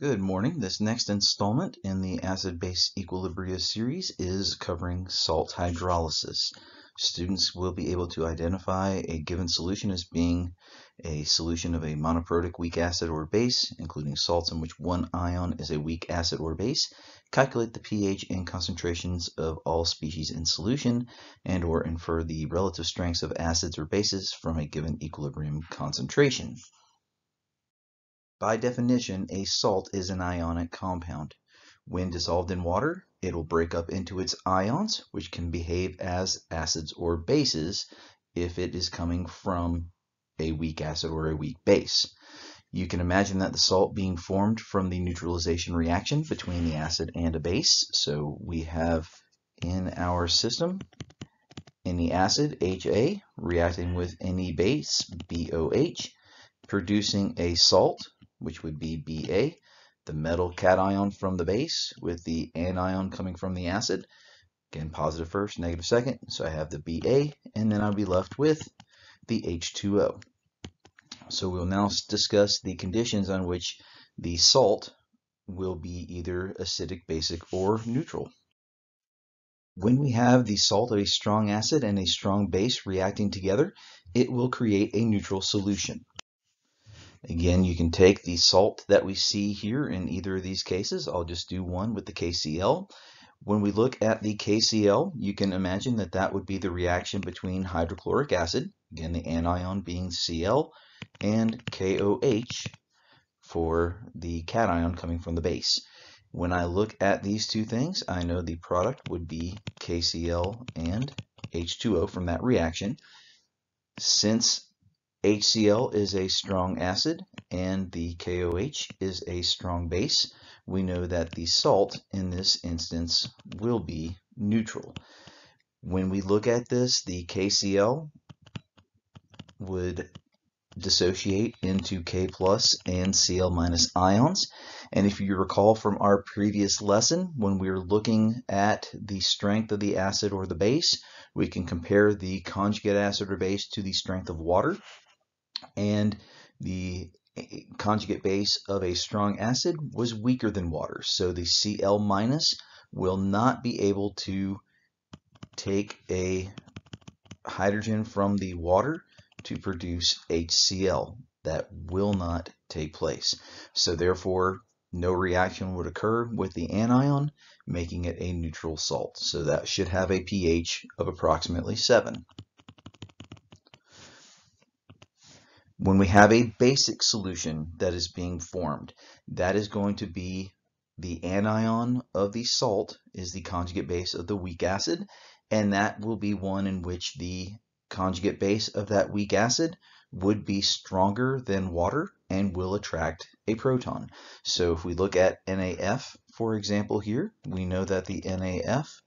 Good morning. This next installment in the acid-base equilibria series is covering salt hydrolysis. Students will be able to identify a given solution as being a solution of a monoprotic weak acid or base, including salts in which one ion is a weak acid or base, calculate the pH and concentrations of all species in solution, and or infer the relative strengths of acids or bases from a given equilibrium concentration. By definition, a salt is an ionic compound. When dissolved in water, it will break up into its ions, which can behave as acids or bases if it is coming from a weak acid or a weak base. You can imagine that the salt being formed from the neutralization reaction between the acid and a base. So we have in our system any acid, HA, reacting with any base, BOH, producing a salt, which would be Ba, the metal cation from the base with the anion coming from the acid. Again, positive first, negative second. So I have the Ba, and then I'll be left with the H2O. So we'll now discuss the conditions on which the salt will be either acidic, basic, or neutral. When we have the salt of a strong acid and a strong base reacting together, it will create a neutral solution. Again, you can take the salt that we see here in either of these cases. I'll just do one with the KCl. When we look at the KCl, you can imagine that that would be the reaction between hydrochloric acid, again the anion being Cl, and KOH for the cation coming from the base. When I look at these two things, I know the product would be KCl and H2O from that reaction. Since HCl is a strong acid and the KOH is a strong base. We know that the salt in this instance will be neutral. When we look at this, the KCl would dissociate into K plus and Cl minus ions. And if you recall from our previous lesson, when we were looking at the strength of the acid or the base, we can compare the conjugate acid or base to the strength of water and the eh, eh, conjugate base of a strong acid was weaker than water. So the Cl minus will not be able to take a hydrogen from the water to produce HCl. That will not take place. So therefore, no reaction would occur with the anion, making it a neutral salt. So that should have a pH of approximately 7. When we have a basic solution that is being formed, that is going to be the anion of the salt is the conjugate base of the weak acid, and that will be one in which the conjugate base of that weak acid would be stronger than water and will attract a proton. So if we look at NaF, for example, here, we know that the NaF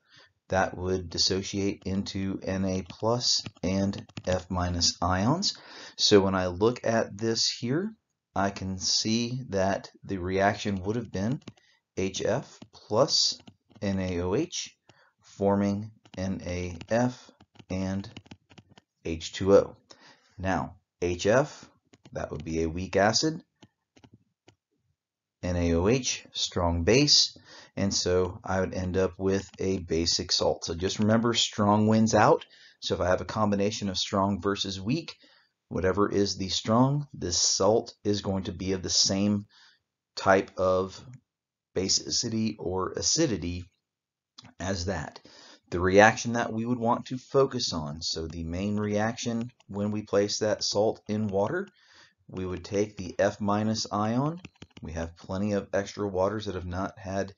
that would dissociate into Na plus and F minus ions. So when I look at this here, I can see that the reaction would have been HF plus NaOH forming NaF and H2O. Now, HF, that would be a weak acid, NaOH, strong base, and so I would end up with a basic salt. So just remember strong wins out. So if I have a combination of strong versus weak, whatever is the strong, this salt is going to be of the same type of basicity or acidity as that. The reaction that we would want to focus on, so the main reaction when we place that salt in water, we would take the F minus ion. We have plenty of extra waters that have not had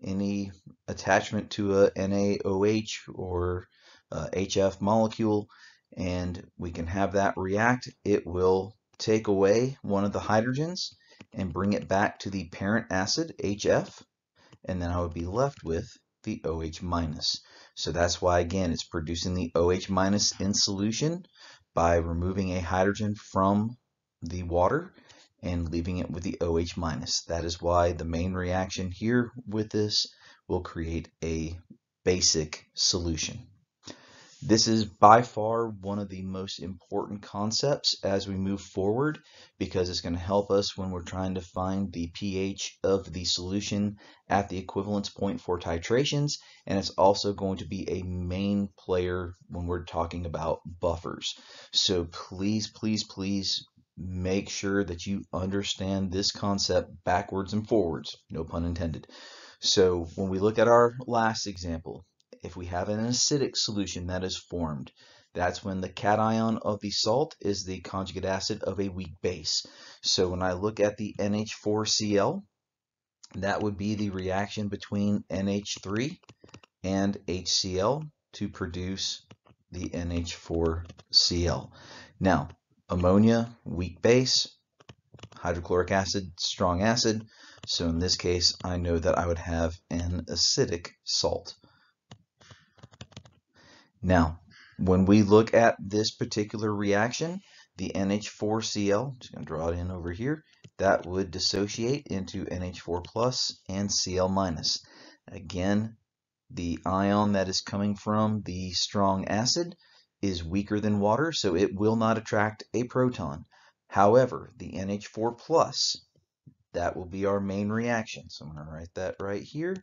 any attachment to a NaOH or HF molecule and we can have that react. It will take away one of the hydrogens and bring it back to the parent acid HF and then I would be left with the OH minus. So that's why again it's producing the OH minus in solution by removing a hydrogen from the water and leaving it with the OH minus. That is why the main reaction here with this will create a basic solution. This is by far one of the most important concepts as we move forward because it's going to help us when we're trying to find the pH of the solution at the equivalence point for titrations and it's also going to be a main player when we're talking about buffers. So please, please, please make sure that you understand this concept backwards and forwards, no pun intended. So when we look at our last example, if we have an acidic solution that is formed, that's when the cation of the salt is the conjugate acid of a weak base. So when I look at the NH4Cl, that would be the reaction between NH3 and HCl to produce the NH4Cl. Now, ammonia, weak base, hydrochloric acid, strong acid. So in this case, I know that I would have an acidic salt. Now, when we look at this particular reaction, the NH4Cl, just going to draw it in over here, that would dissociate into NH4 plus and Cl minus. Again, the ion that is coming from the strong acid is weaker than water, so it will not attract a proton. However, the NH4 plus, that will be our main reaction. So I'm going to write that right here.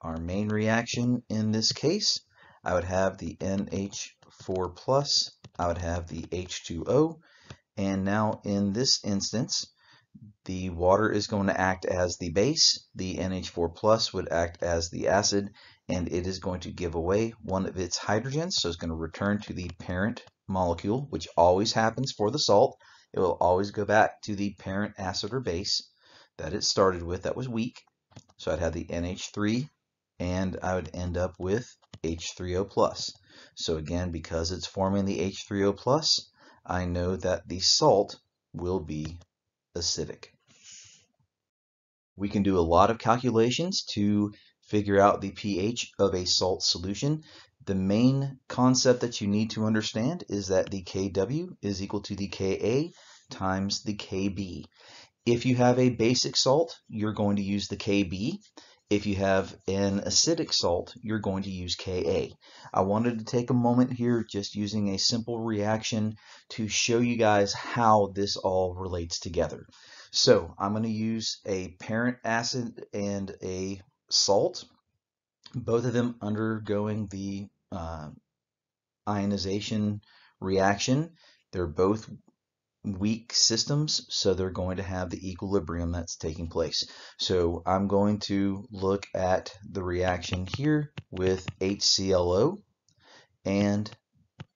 Our main reaction in this case I would have the NH4 plus, I would have the H2O, and now in this instance, the water is going to act as the base, the NH4 plus would act as the acid, and it is going to give away one of its hydrogens, so it's going to return to the parent molecule, which always happens for the salt. It will always go back to the parent acid or base that it started with that was weak. So I'd have the NH3 and I would end up with H3O+. plus. So again, because it's forming the H3O+, plus, I know that the salt will be acidic. We can do a lot of calculations to figure out the pH of a salt solution. The main concept that you need to understand is that the Kw is equal to the Ka times the Kb. If you have a basic salt, you're going to use the Kb. If you have an acidic salt, you're going to use Ka. I wanted to take a moment here just using a simple reaction to show you guys how this all relates together. So I'm going to use a parent acid and a salt, both of them undergoing the uh, ionization reaction. They're both weak systems, so they're going to have the equilibrium that's taking place. So I'm going to look at the reaction here with HClO and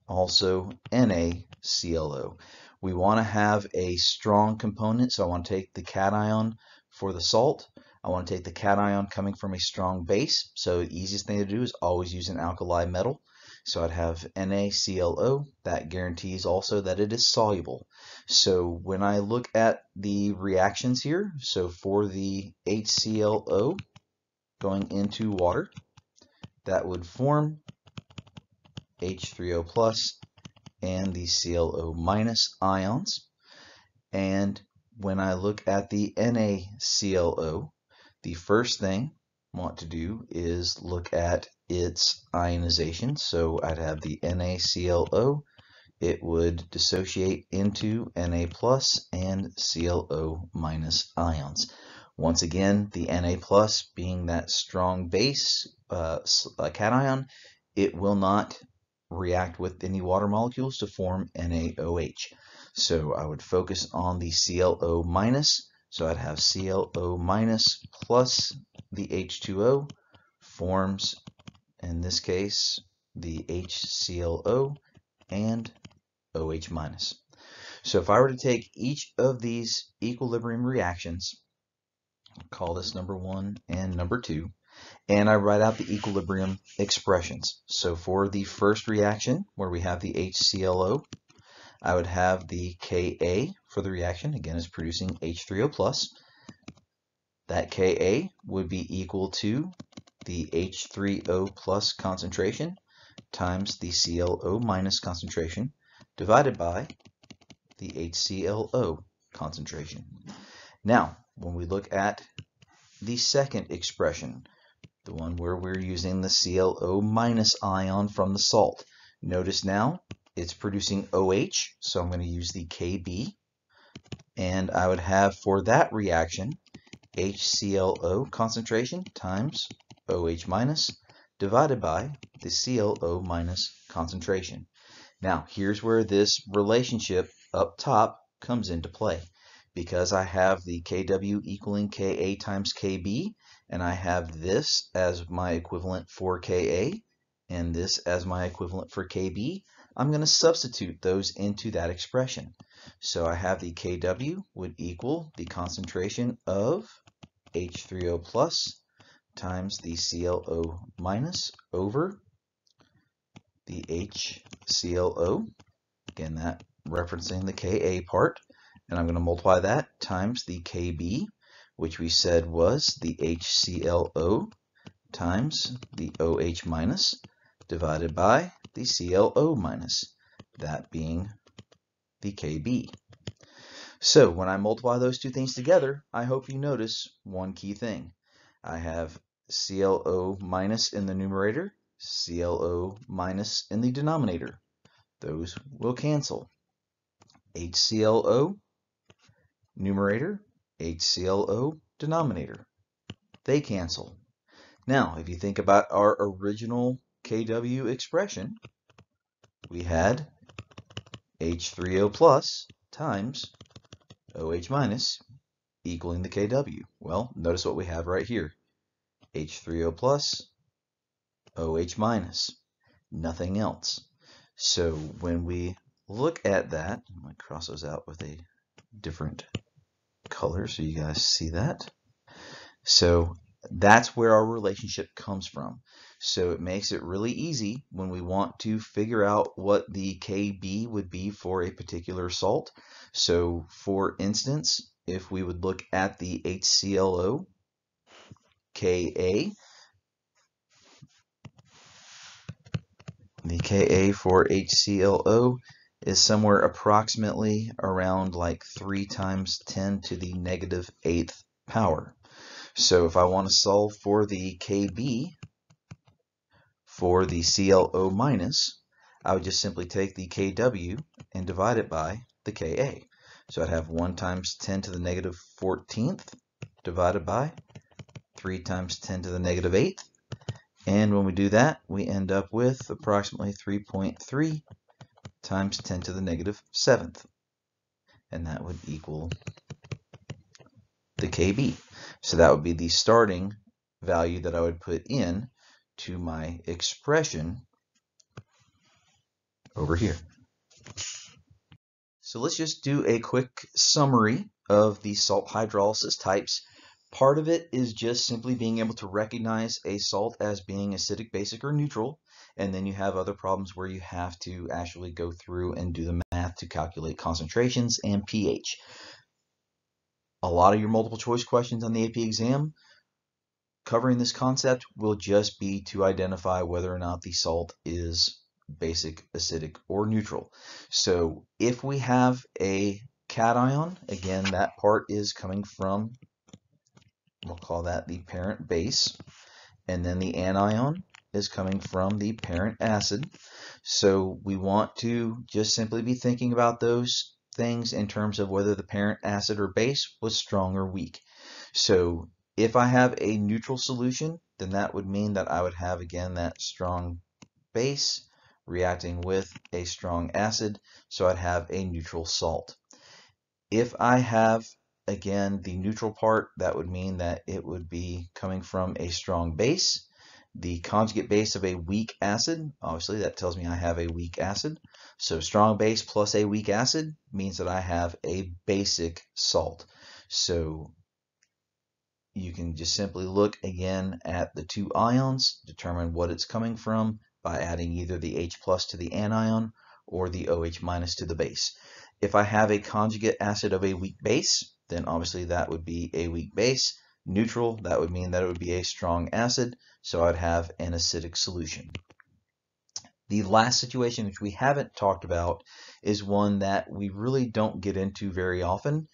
also NaClO. We want to have a strong component, so I want to take the cation for the salt. I want to take the cation coming from a strong base, so the easiest thing to do is always use an alkali metal. So I'd have NaClO. That guarantees also that it is soluble. So when I look at the reactions here, so for the HClO going into water, that would form H3O plus and the ClO minus ions. And when I look at the NaClO, the first thing I want to do is look at its ionization. So I'd have the NaClO. It would dissociate into Na plus and ClO minus ions. Once again, the Na plus being that strong base uh, cation, it will not react with any water molecules to form NaOH. So I would focus on the ClO minus. So I'd have ClO minus plus the H2O forms in this case, the HClO and OH minus. So if I were to take each of these equilibrium reactions, call this number one and number two, and I write out the equilibrium expressions. So for the first reaction, where we have the HClO, I would have the Ka for the reaction, again is producing H3O+. plus. That Ka would be equal to the H3O plus concentration times the ClO minus concentration divided by the HClO concentration. Now, when we look at the second expression, the one where we're using the ClO minus ion from the salt, Notice now it's producing OH, so I'm going to use the KB. And I would have for that reaction HClO concentration times OH minus divided by the ClO minus concentration. Now, here's where this relationship up top comes into play. Because I have the Kw equaling Ka times Kb, and I have this as my equivalent for Ka, and this as my equivalent for Kb, I'm going to substitute those into that expression. So I have the Kw would equal the concentration of H3O plus times the ClO minus over the HClO. Again, that referencing the Ka part. And I'm going to multiply that times the Kb, which we said was the HClO times the OH minus divided by the ClO minus, that being the Kb. So when I multiply those two things together, I hope you notice one key thing. I have ClO minus in the numerator, ClO minus in the denominator. Those will cancel. HClO numerator, HClO denominator. They cancel. Now, if you think about our original Kw expression, we had H3O plus times OH minus equaling the Kw. Well, notice what we have right here. H3O plus, OH minus, nothing else. So when we look at that, I'm going to cross those out with a different color so you guys see that. So that's where our relationship comes from. So it makes it really easy when we want to figure out what the KB would be for a particular salt. So for instance, if we would look at the HClO Ka, the Ka for HClO is somewhere approximately around like 3 times 10 to the negative 8th power. So if I want to solve for the Kb for the ClO minus, I would just simply take the Kw and divide it by the Ka. So I'd have 1 times 10 to the negative 14th divided by 3 times 10 to the negative 8th. And when we do that, we end up with approximately 3.3 times 10 to the negative 7th. And that would equal the KB. So that would be the starting value that I would put in to my expression over here. So let's just do a quick summary of the salt hydrolysis types. Part of it is just simply being able to recognize a salt as being acidic, basic, or neutral. And then you have other problems where you have to actually go through and do the math to calculate concentrations and pH a lot of your multiple choice questions on the AP exam covering this concept will just be to identify whether or not the salt is basic, acidic, or neutral. So if we have a cation, again, that part is coming from, we'll call that the parent base, and then the anion is coming from the parent acid. So we want to just simply be thinking about those things in terms of whether the parent acid or base was strong or weak. So if I have a neutral solution, then that would mean that I would have again that strong base reacting with a strong acid, so I'd have a neutral salt. If I have again the neutral part, that would mean that it would be coming from a strong base. The conjugate base of a weak acid, obviously that tells me I have a weak acid. So strong base plus a weak acid means that I have a basic salt. So you can just simply look again at the two ions, determine what it's coming from by adding either the H plus to the anion or the OH minus to the base. If I have a conjugate acid of a weak base, then obviously that would be a weak base. Neutral, that would mean that it would be a strong acid, so I'd have an acidic solution. The last situation, which we haven't talked about, is one that we really don't get into very often,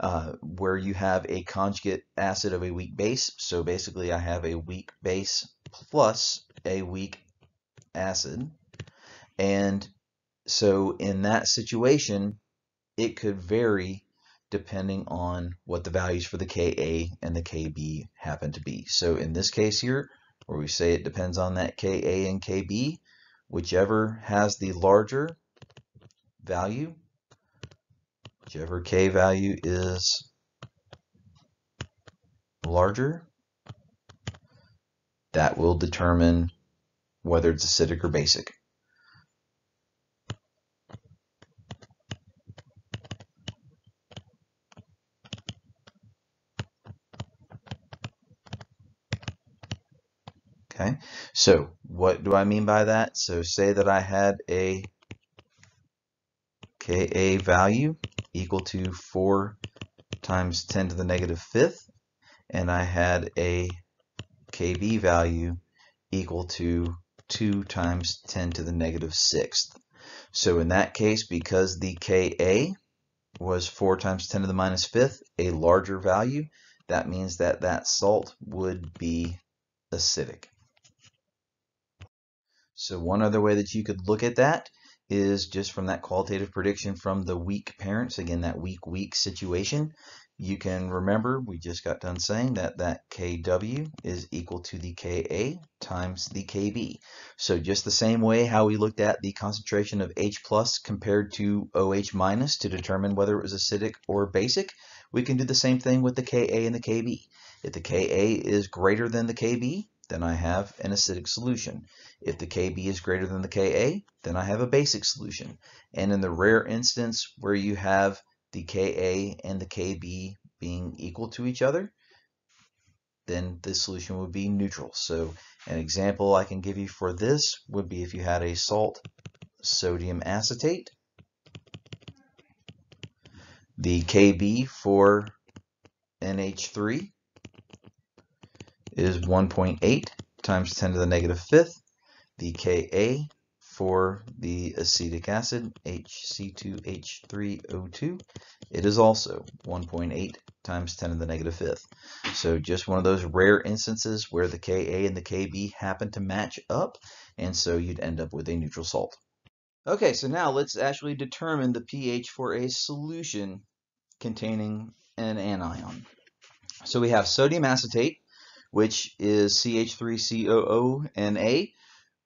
uh, where you have a conjugate acid of a weak base. So basically, I have a weak base plus a weak acid. And so in that situation, it could vary depending on what the values for the Ka and the Kb happen to be. So in this case here, where we say it depends on that Ka and Kb, whichever has the larger value, whichever K value is larger, that will determine whether it's acidic or basic. Okay, so what do I mean by that? So say that I had a Ka value equal to 4 times 10 to the negative fifth, and I had a Kb value equal to 2 times 10 to the negative sixth. So in that case, because the Ka was 4 times 10 to the minus fifth, a larger value, that means that that salt would be acidic. So one other way that you could look at that is just from that qualitative prediction from the weak parents, again, that weak, weak situation. You can remember, we just got done saying that that Kw is equal to the Ka times the Kb. So just the same way how we looked at the concentration of H plus compared to OH minus to determine whether it was acidic or basic, we can do the same thing with the Ka and the Kb. If the Ka is greater than the Kb, then I have an acidic solution. If the Kb is greater than the Ka, then I have a basic solution. And in the rare instance where you have the Ka and the Kb being equal to each other, then the solution would be neutral. So an example I can give you for this would be if you had a salt sodium acetate. The Kb for NH3 is 1.8 times 10 to the negative fifth. The Ka for the acetic acid, HC2H3O2, it is also 1.8 times 10 to the negative fifth. So just one of those rare instances where the Ka and the Kb happen to match up, and so you'd end up with a neutral salt. Okay, so now let's actually determine the pH for a solution containing an anion. So we have sodium acetate, which is CH3COO-Na,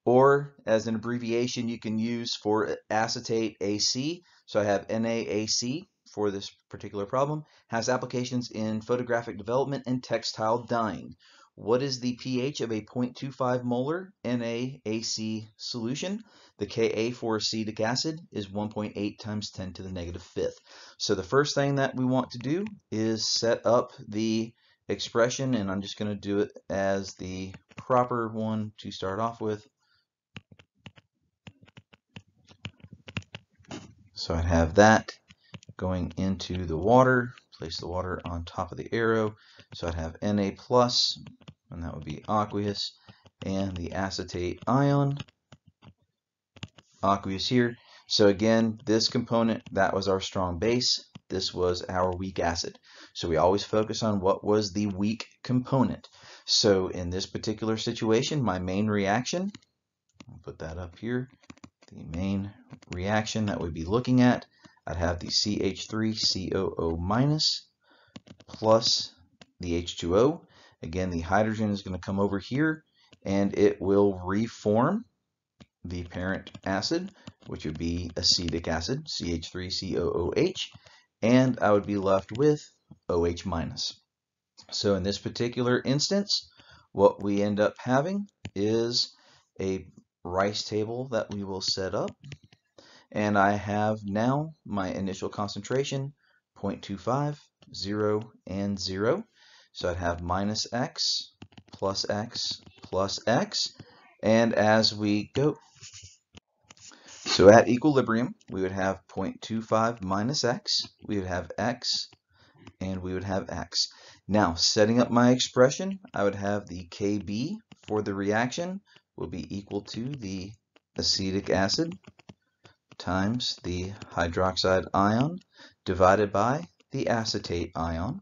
or as an abbreviation you can use for acetate AC. So I have NaAC for this particular problem, has applications in photographic development and textile dyeing. What is the pH of a 0.25 molar NaAC solution? The Ka for acetic acid is 1.8 times 10 to the negative fifth. So the first thing that we want to do is set up the expression, and I'm just going to do it as the proper one to start off with. So I'd have that going into the water, place the water on top of the arrow. So I'd have Na plus, and that would be aqueous, and the acetate ion, aqueous here. So again, this component, that was our strong base. This was our weak acid. So we always focus on what was the weak component. So in this particular situation, my main reaction, I'll put that up here, the main reaction that we'd be looking at, I'd have the CH3COO minus plus the H2O. Again, the hydrogen is going to come over here and it will reform the parent acid, which would be acetic acid, CH3COOH, and I would be left with OH minus. So in this particular instance, what we end up having is a rice table that we will set up. And I have now my initial concentration, 0.25, 0, and 0. So I'd have minus x, plus x, plus x. And as we go so at equilibrium, we would have 0.25 minus x, we would have x, and we would have x. Now, setting up my expression, I would have the Kb for the reaction will be equal to the acetic acid times the hydroxide ion divided by the acetate ion.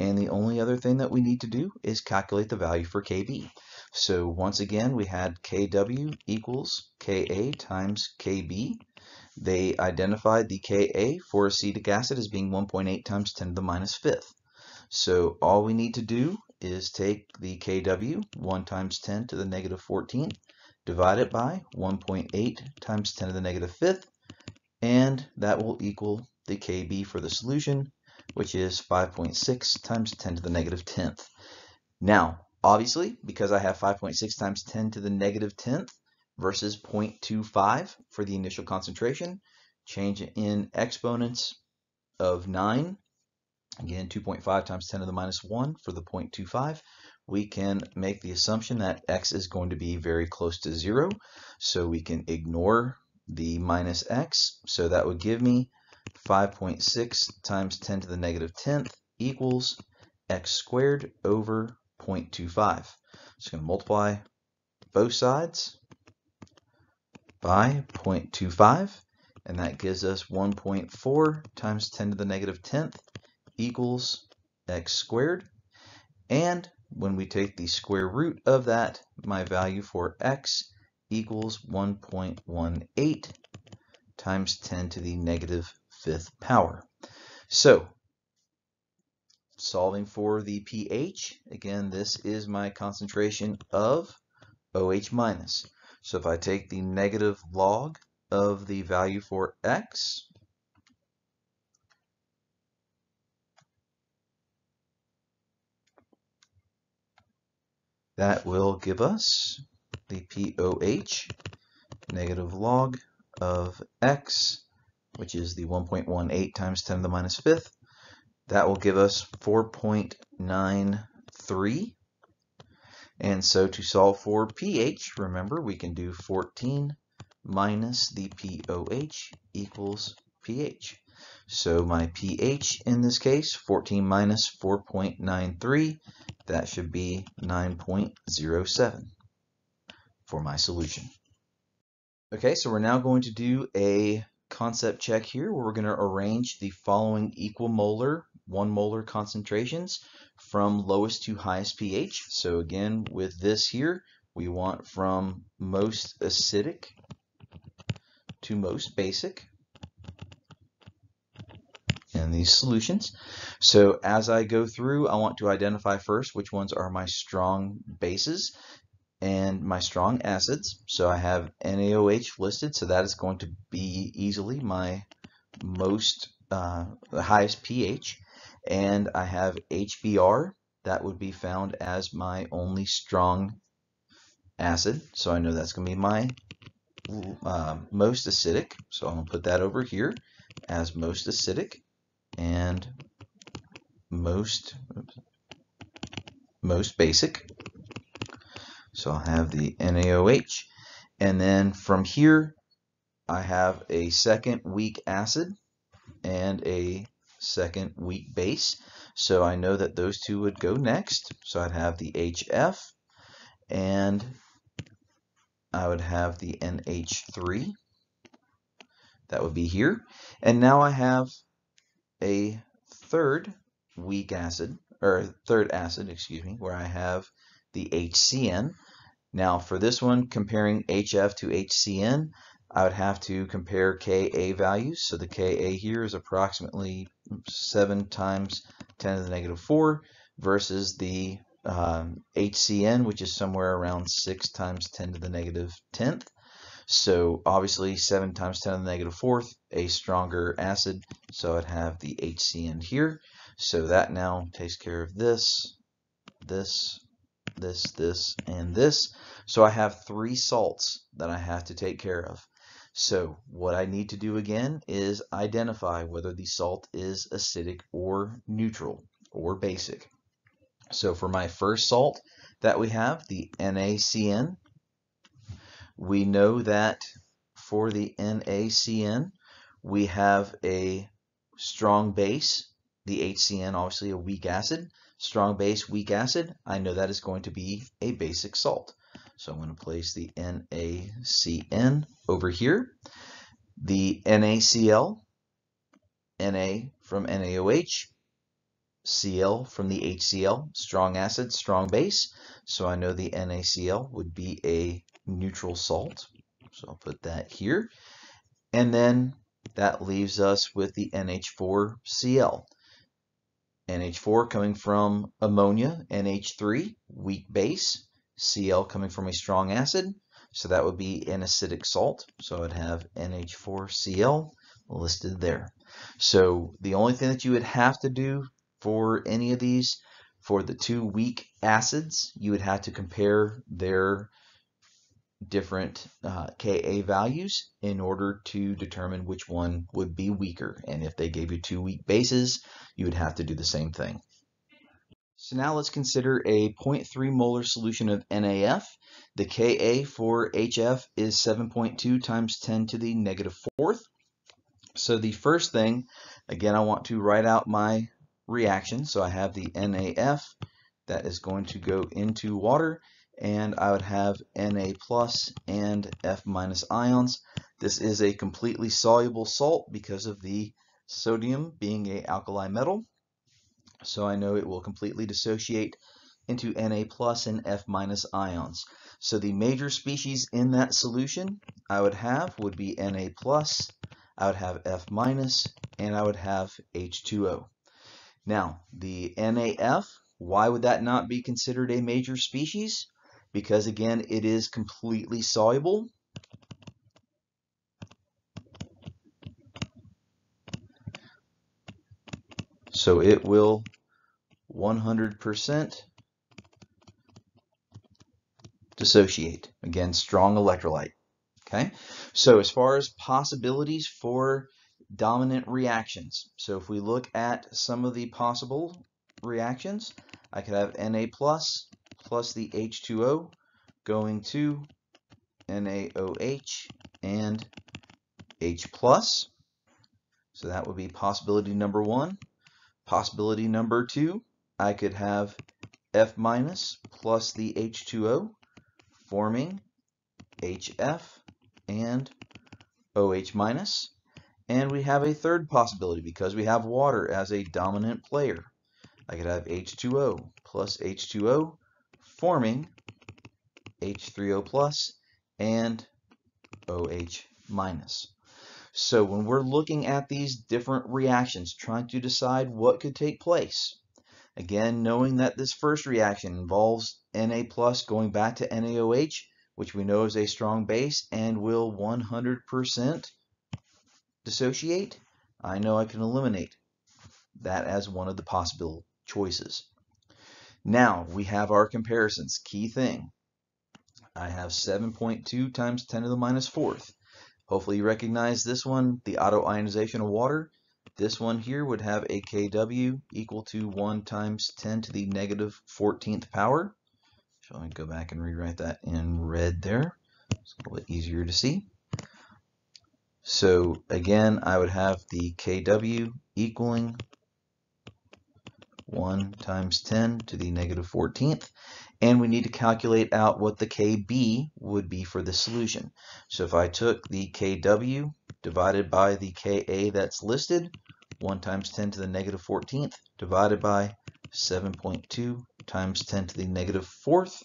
And the only other thing that we need to do is calculate the value for Kb. So once again, we had Kw equals Ka times Kb. They identified the Ka for acetic acid as being 1.8 times 10 to the minus fifth. So all we need to do is take the Kw, 1 times 10 to the negative 14, divide it by 1.8 times 10 to the negative fifth, and that will equal the Kb for the solution, which is 5.6 times 10 to the negative 10th. Now, obviously, because I have 5.6 times 10 to the negative 10th versus 0.25 for the initial concentration, change in exponents of 9, again 2.5 times 10 to the minus 1 for the 0.25, we can make the assumption that x is going to be very close to 0, so we can ignore the minus x, so that would give me 5.6 times 10 to the negative 10th equals x squared over 0.25. So going to multiply both sides by 0.25, and that gives us 1.4 times 10 to the negative 10th equals x squared. And when we take the square root of that, my value for x equals 1.18 times 10 to the negative fifth power. So, solving for the pH, again, this is my concentration of OH minus. So if I take the negative log of the value for X, that will give us the POH, negative log of X which is the 1.18 times 10 to the minus fifth. That will give us 4.93. And so to solve for pH, remember we can do 14 minus the pOH equals pH. So my pH in this case, 14 minus 4.93, that should be 9.07 for my solution. Okay, so we're now going to do a concept check here where we're going to arrange the following equal molar 1 molar concentrations from lowest to highest pH. So again, with this here, we want from most acidic to most basic in these solutions. So as I go through, I want to identify first which ones are my strong bases and my strong acids. So I have NaOH listed, so that is going to be easily my most, uh, the highest pH. And I have HBr, that would be found as my only strong acid. So I know that's going to be my uh, most acidic. So I'm going to put that over here as most acidic and most, most basic. So I'll have the NaOH. And then from here, I have a second weak acid and a second weak base. So I know that those two would go next. So I'd have the HF and I would have the NH3. That would be here. And now I have a third weak acid, or third acid, excuse me, where I have the HCN. Now for this one, comparing HF to HCN, I would have to compare Ka values. So the Ka here is approximately 7 times 10 to the negative 4 versus the um, HCN, which is somewhere around 6 times 10 to the negative 10th. So obviously 7 times 10 to the negative 4th, a stronger acid, so I'd have the HCN here. So that now takes care of this, this, this, this, and this. So I have three salts that I have to take care of. So what I need to do again is identify whether the salt is acidic or neutral or basic. So for my first salt that we have, the NaCN, we know that for the NaCN, we have a strong base, the HCN obviously a weak acid, strong base, weak acid, I know that is going to be a basic salt. So I'm going to place the NaCN over here. The NaCl, Na from NaOH, Cl from the HCl, strong acid, strong base. So I know the NaCl would be a neutral salt. So I'll put that here. And then that leaves us with the NH4Cl. NH4 coming from ammonia, NH3, weak base, Cl coming from a strong acid, so that would be an acidic salt. So I'd have NH4Cl listed there. So the only thing that you would have to do for any of these, for the two weak acids, you would have to compare their different uh, Ka values in order to determine which one would be weaker. And if they gave you two weak bases, you would have to do the same thing. So now let's consider a 0.3 molar solution of NaF. The Ka for HF is 7.2 times 10 to the negative fourth. So the first thing, again, I want to write out my reaction. So I have the NaF that is going to go into water and I would have Na plus and F minus ions. This is a completely soluble salt because of the sodium being a alkali metal. So I know it will completely dissociate into Na plus and F minus ions. So the major species in that solution I would have would be Na plus, I would have F minus, and I would have H2O. Now, the NaF, why would that not be considered a major species? because again it is completely soluble. So it will 100% dissociate. Again, strong electrolyte. Okay, so as far as possibilities for dominant reactions, so if we look at some of the possible reactions, I could have Na plus plus the H2O going to NaOH and H plus. So that would be possibility number one. Possibility number two, I could have F minus plus the H2O forming HF and OH minus. And we have a third possibility because we have water as a dominant player. I could have H2O plus H2O forming H3O plus and OH minus. So when we're looking at these different reactions, trying to decide what could take place, again, knowing that this first reaction involves Na plus going back to NaOH, which we know is a strong base and will 100% dissociate, I know I can eliminate that as one of the possible choices. Now we have our comparisons. Key thing. I have 7.2 times 10 to the minus fourth. Hopefully you recognize this one, the auto ionization of water. This one here would have a kW equal to 1 times 10 to the negative 14th power. So let me go back and rewrite that in red there. It's a little bit easier to see. So again, I would have the kW equaling 1 times 10 to the negative 14th. And we need to calculate out what the Kb would be for the solution. So if I took the Kw divided by the Ka that's listed, 1 times 10 to the negative 14th divided by 7.2 times 10 to the negative 4th.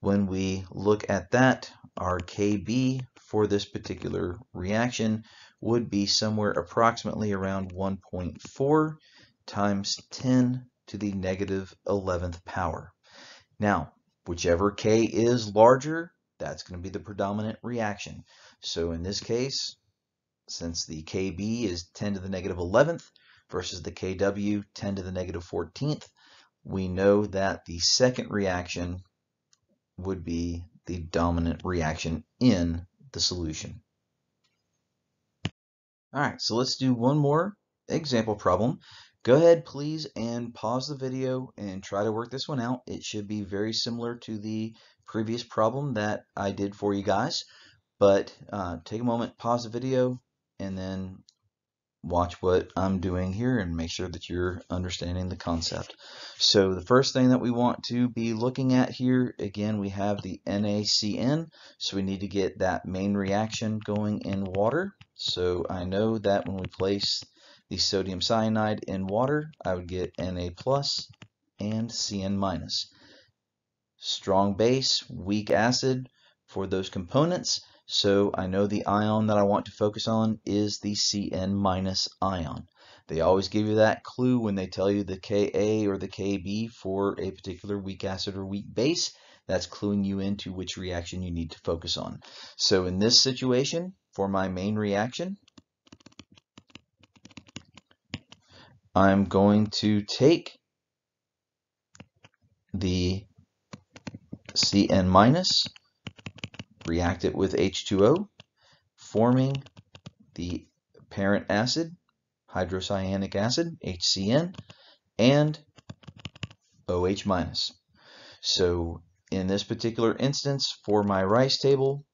When we look at that, our Kb for this particular reaction would be somewhere approximately around 1.4 times 10 to the negative 11th power. Now, whichever K is larger, that's going to be the predominant reaction. So in this case, since the KB is 10 to the negative 11th versus the KW 10 to the negative 14th, we know that the second reaction would be the dominant reaction in the solution. All right, so let's do one more example problem. Go ahead, please, and pause the video and try to work this one out. It should be very similar to the previous problem that I did for you guys. But uh, take a moment, pause the video, and then watch what I'm doing here and make sure that you're understanding the concept. So the first thing that we want to be looking at here, again, we have the NaCN. So we need to get that main reaction going in water. So I know that when we place the sodium cyanide in water, I would get Na plus and Cn minus. Strong base, weak acid for those components, so I know the ion that I want to focus on is the Cn minus ion. They always give you that clue when they tell you the Ka or the Kb for a particular weak acid or weak base. That's cluing you into which reaction you need to focus on. So in this situation, for my main reaction, I'm going to take the CN minus, react it with H2O, forming the parent acid, hydrocyanic acid, HCN, and OH minus. So in this particular instance, for my rice table,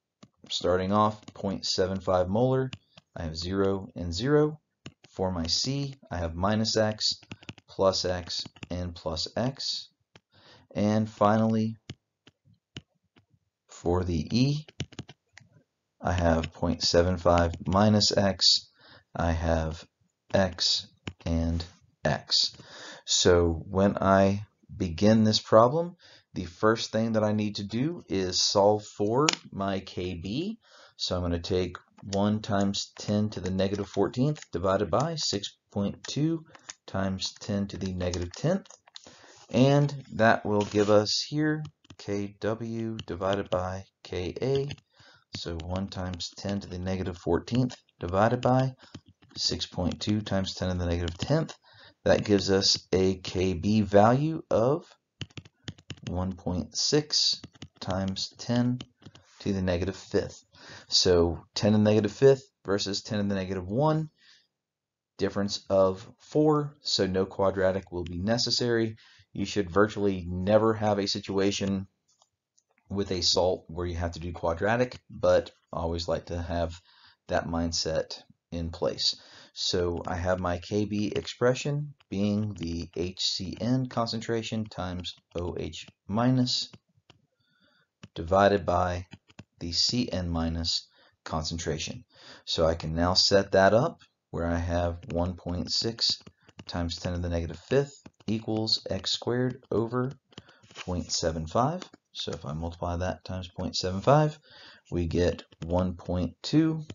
starting off 0.75 molar, I have 0 and 0. For my C, I have minus X, plus X, and plus X. And finally, for the E, I have 0.75 minus X, I have X, and X. So when I begin this problem, the first thing that I need to do is solve for my KB. So I'm going to take 1 times 10 to the negative 14th divided by 6.2 times 10 to the negative 10th. And that will give us here kW divided by Ka. So 1 times 10 to the negative 14th divided by 6.2 times 10 to the negative 10th. That gives us a Kb value of 1.6 times 10 to the negative fifth. So 10 to the negative fifth versus 10 to the negative 1, difference of 4, so no quadratic will be necessary. You should virtually never have a situation with a salt where you have to do quadratic, but I always like to have that mindset in place. So I have my Kb expression being the HCN concentration times OH minus divided by the CN minus concentration. So I can now set that up where I have 1.6 times 10 to the negative fifth equals x squared over 0.75. So if I multiply that times 0.75, we get 1.2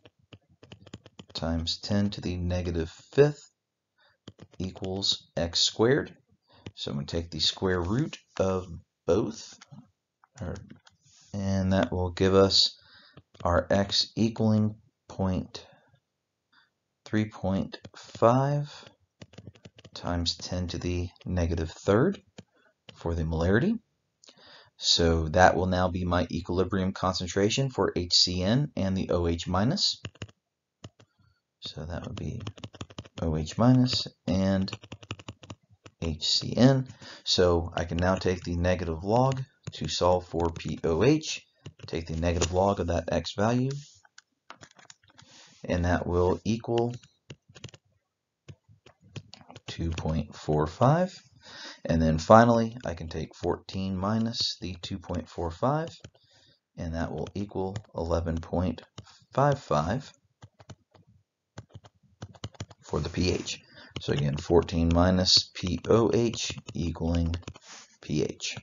times 10 to the negative fifth equals x squared. So I'm going to take the square root of both, and that will give us our x equaling point 3.5 times 10 to the negative third for the molarity. So that will now be my equilibrium concentration for HCN and the OH minus. So that would be OH minus and HCN. So I can now take the negative log to solve for POH, take the negative log of that X value, and that will equal 2.45. And then finally, I can take 14 minus the 2.45, and that will equal 11.55 for the pH. So again, 14 minus POH equaling pH.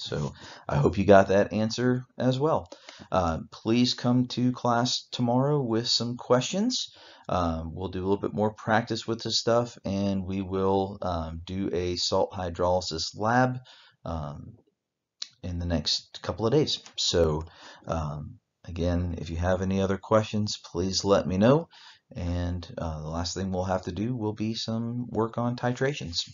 So I hope you got that answer as well. Uh, please come to class tomorrow with some questions. Um, we'll do a little bit more practice with this stuff and we will um, do a salt hydrolysis lab um, in the next couple of days. So um, again, if you have any other questions, please let me know. And uh, the last thing we'll have to do will be some work on titrations.